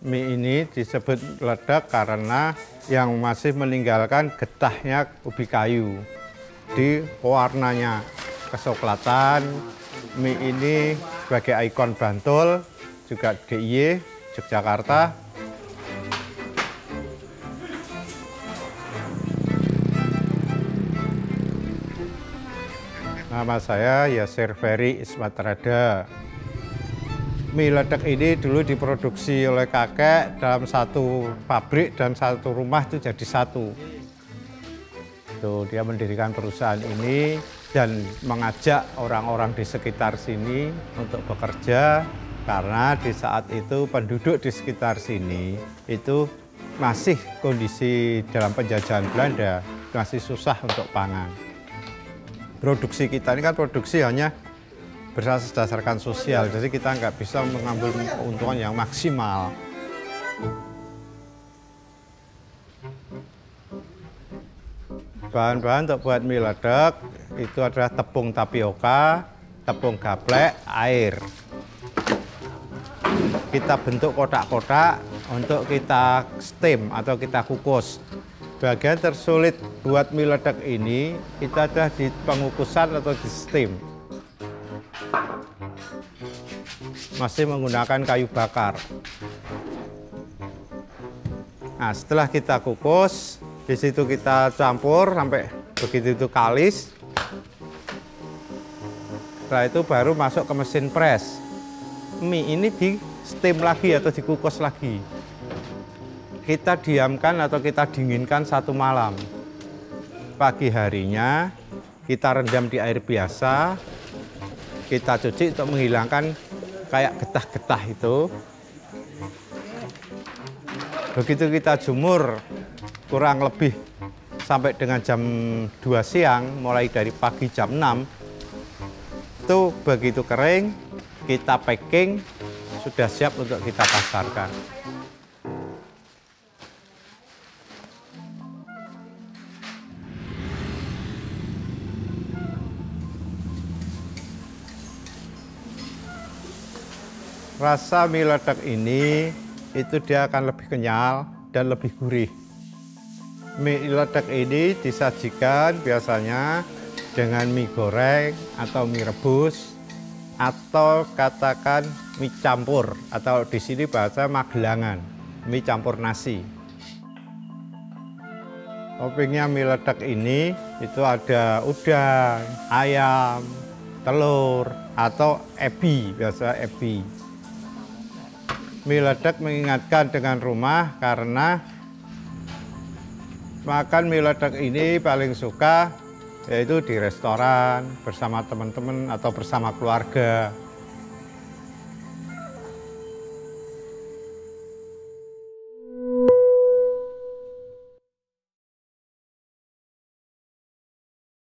Mie ini disebut ledak karena yang masih meninggalkan getahnya ubi kayu di warnanya kesoklatan. Mie ini sebagai ikon Bantul, juga DIY Yogyakarta. Nama saya Yasir Ferry Ismatrada mie ledek ini dulu diproduksi oleh kakek dalam satu pabrik dan satu rumah itu jadi satu. Tuh, dia mendirikan perusahaan ini dan mengajak orang-orang di sekitar sini untuk bekerja karena di saat itu penduduk di sekitar sini itu masih kondisi dalam penjajahan Belanda masih susah untuk pangan. Produksi kita ini kan produksi hanya berdasarkan sosial, jadi kita nggak bisa mengambil keuntungan yang maksimal. Bahan-bahan untuk buat mie ledek itu adalah tepung tapioka, tepung gaplek, air. Kita bentuk kotak-kotak untuk kita steam atau kita kukus. Bagian tersulit buat mie ledek ini itu adalah di pengukusan atau di steam. Masih menggunakan kayu bakar. Nah, setelah kita kukus, di situ kita campur sampai begitu itu kalis. Setelah itu baru masuk ke mesin press. Mie ini di steam lagi atau dikukus lagi. Kita diamkan atau kita dinginkan satu malam. Pagi harinya kita rendam di air biasa, kita cuci untuk menghilangkan kayak getah-getah itu. Begitu kita jemur kurang lebih sampai dengan jam 2 siang, mulai dari pagi jam 6, itu begitu kering, kita packing, sudah siap untuk kita pasarkan. Rasa mie ledek ini itu dia akan lebih kenyal dan lebih gurih. Mie ledek ini disajikan biasanya dengan mie goreng atau mie rebus atau katakan mie campur atau di sini bahasa Magelangan, mie campur nasi. Toppingnya mie ledek ini itu ada udang, ayam, telur, atau ebi, biasa ebi. Mie ledek mengingatkan dengan rumah karena makan mie ledek ini paling suka yaitu di restoran bersama teman-teman atau bersama keluarga.